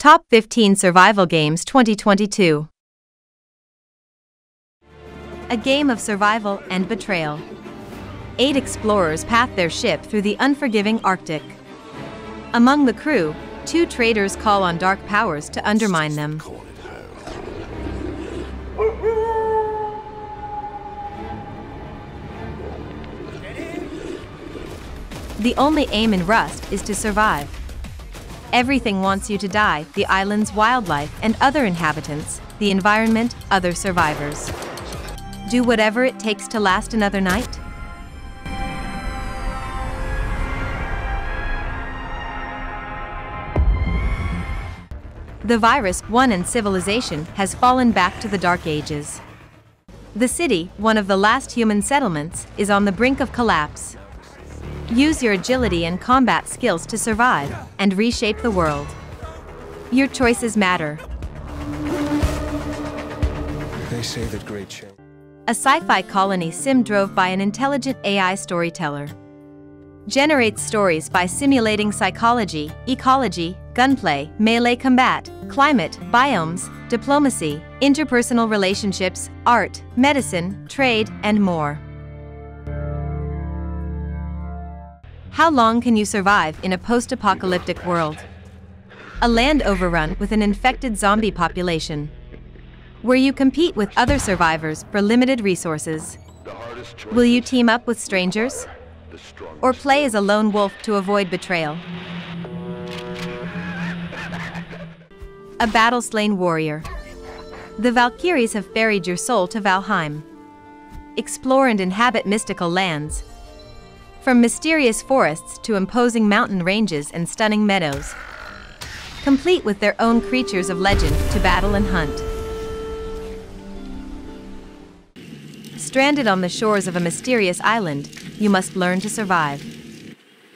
Top 15 Survival Games 2022. A game of survival and betrayal. Eight explorers path their ship through the unforgiving Arctic. Among the crew, two traitors call on dark powers to undermine them. The only aim in Rust is to survive. Everything wants you to die the island's wildlife and other inhabitants, the environment, other survivors. Do whatever it takes to last another night? The virus one and civilization has fallen back to the Dark Ages. The city, won of the last human settlements, is on the brink of collapse. Use your agility and combat skills to survive and reshape the world. Your choices matter. They say that great change. A sci-fi colony sim drove by an intelligent AI storyteller. Generates stories by simulating psychology, ecology, gunplay, melee combat, climate, biomes, diplomacy, interpersonal relationships, art, medicine, trade, and more. How long can you survive in a post-apocalyptic world? A land overrun with an infected zombie population. Where you compete with other survivors for limited resources. Will you team up with strangers? Or play as a lone wolf to avoid betrayal? A battle-slain warrior. The Valkyries have buried your soul to Valheim. Explore and inhabit mystical lands, from mysterious forests to imposing mountain ranges and stunning meadows. Complete with their own creatures of legend to battle and hunt. Stranded on the shores of a mysterious island, you must learn to survive.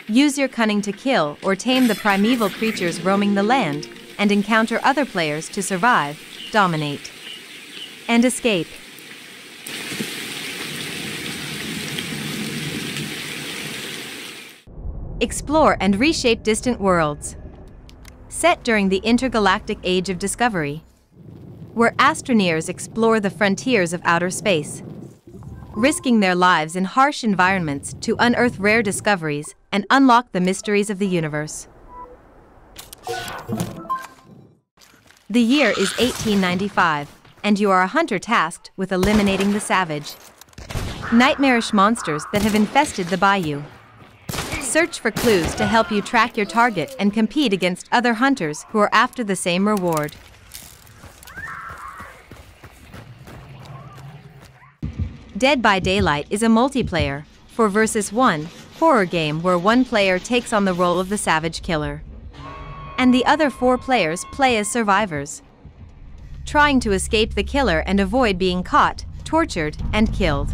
Use your cunning to kill or tame the primeval creatures roaming the land, and encounter other players to survive, dominate, and escape. Explore and reshape distant worlds. Set during the intergalactic age of discovery, where astroneers explore the frontiers of outer space, risking their lives in harsh environments to unearth rare discoveries and unlock the mysteries of the universe. The year is 1895, and you are a hunter tasked with eliminating the savage. Nightmarish monsters that have infested the bayou. Search for clues to help you track your target and compete against other hunters who are after the same reward. Dead by Daylight is a multiplayer, 4 versus 1, horror game where one player takes on the role of the savage killer. And the other four players play as survivors. Trying to escape the killer and avoid being caught, tortured, and killed.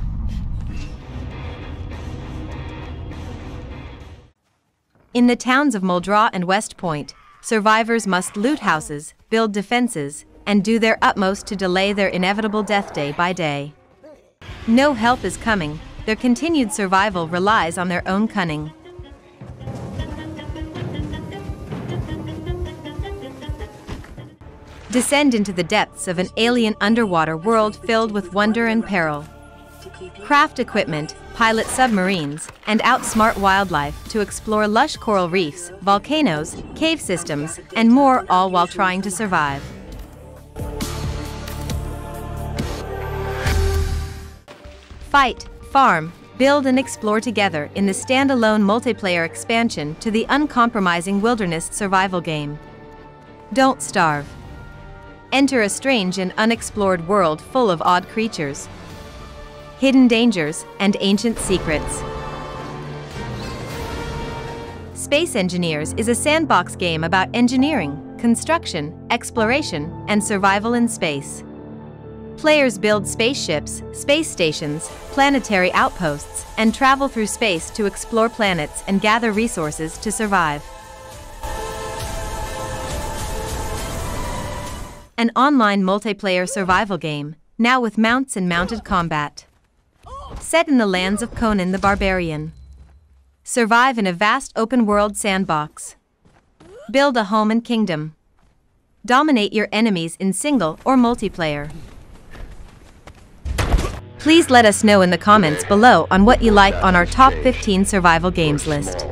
In the towns of Muldraugh and West Point, survivors must loot houses, build defenses, and do their utmost to delay their inevitable death day by day. No help is coming, their continued survival relies on their own cunning. Descend into the depths of an alien underwater world filled with wonder and peril. Craft equipment, pilot submarines, and outsmart wildlife to explore lush coral reefs, volcanoes, cave systems, and more all while trying to survive. Fight, farm, build and explore together in the standalone multiplayer expansion to the uncompromising wilderness survival game. Don't starve. Enter a strange and unexplored world full of odd creatures, hidden dangers, and ancient secrets. Space Engineers is a sandbox game about engineering, construction, exploration, and survival in space. Players build spaceships, space stations, planetary outposts, and travel through space to explore planets and gather resources to survive. An online multiplayer survival game, now with mounts and mounted combat set in the lands of Conan the Barbarian. Survive in a vast open world sandbox. Build a home and kingdom. Dominate your enemies in single or multiplayer. Please let us know in the comments below on what you like on our top 15 survival games list.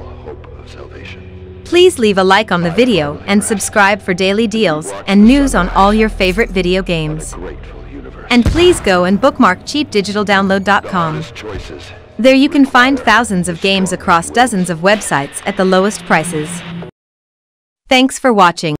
Please leave a like on the video and subscribe for daily deals and news on all your favorite video games. And please go and bookmark cheapdigitaldownload.com. There you can find thousands of games across dozens of websites at the lowest prices. Thanks for watching.